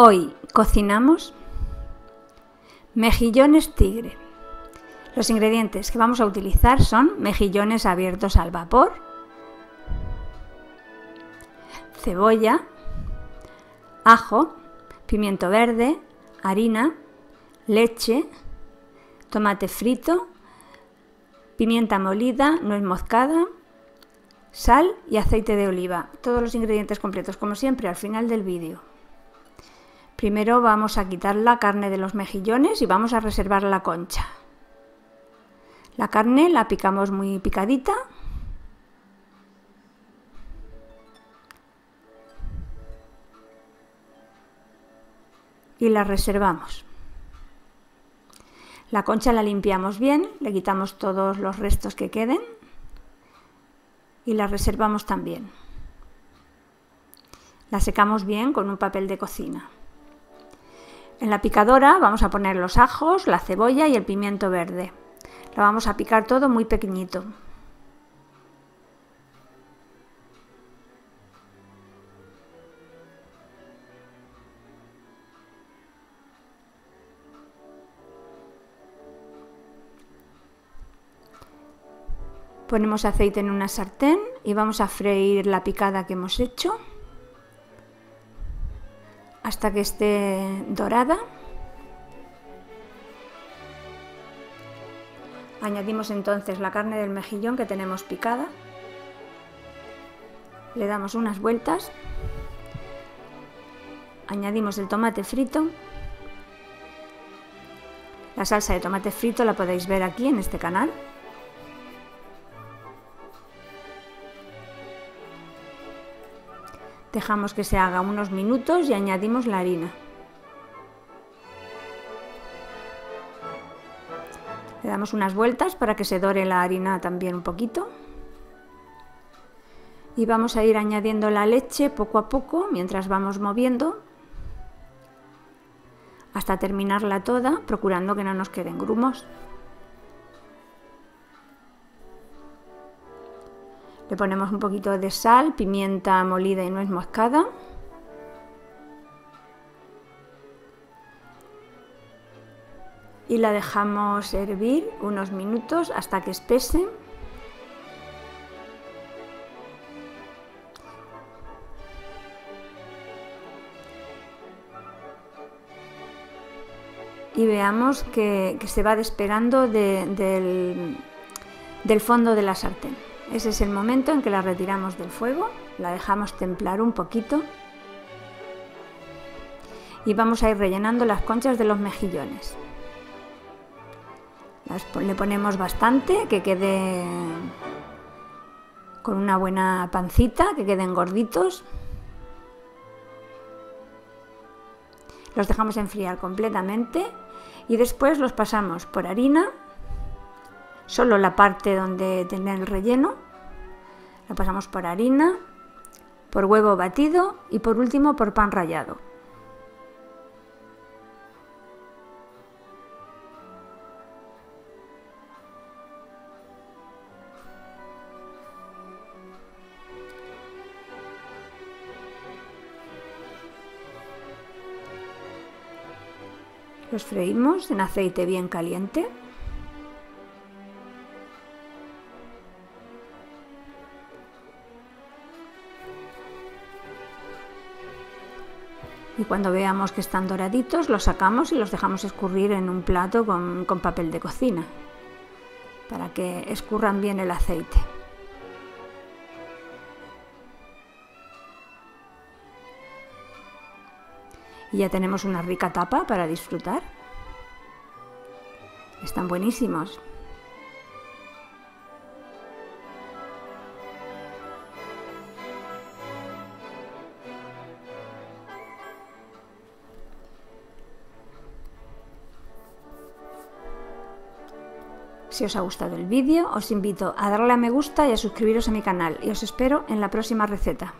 Hoy cocinamos mejillones tigre. Los ingredientes que vamos a utilizar son mejillones abiertos al vapor, cebolla, ajo, pimiento verde, harina, leche, tomate frito, pimienta molida, nuez moscada, sal y aceite de oliva. Todos los ingredientes completos, como siempre, al final del vídeo. Primero vamos a quitar la carne de los mejillones y vamos a reservar la concha. La carne la picamos muy picadita. Y la reservamos. La concha la limpiamos bien, le quitamos todos los restos que queden y la reservamos también. La secamos bien con un papel de cocina. En la picadora vamos a poner los ajos, la cebolla y el pimiento verde. Lo vamos a picar todo muy pequeñito. Ponemos aceite en una sartén y vamos a freír la picada que hemos hecho hasta que esté dorada. Añadimos entonces la carne del mejillón que tenemos picada. Le damos unas vueltas. Añadimos el tomate frito. La salsa de tomate frito la podéis ver aquí en este canal. Dejamos que se haga unos minutos y añadimos la harina. Le damos unas vueltas para que se dore la harina también un poquito. Y vamos a ir añadiendo la leche poco a poco mientras vamos moviendo hasta terminarla toda, procurando que no nos queden grumos. Le ponemos un poquito de sal, pimienta molida y nuez moscada. Y la dejamos hervir unos minutos hasta que espese. Y veamos que, se va despegando del, del fondo de la sartén. Ese es el momento en que la retiramos del fuego, la dejamos templar un poquito y vamos a ir rellenando las conchas de los mejillones. le ponemos bastante, que quede con una buena pancita, que queden gorditos. Los dejamos enfriar completamente y después los pasamos por harina solo la parte donde tiene el relleno. La pasamos por harina, por huevo batido y por último por pan rallado. Los freímos en aceite bien caliente. Y cuando veamos que están doraditos los sacamos y los dejamos escurrir en un plato con, con papel de cocina para que escurran bien el aceite. Y ya tenemos una rica tapa para disfrutar. Están buenísimos. Si os ha gustado el vídeo, os invito a darle a me gusta y a suscribiros a mi canal y os espero en la próxima receta.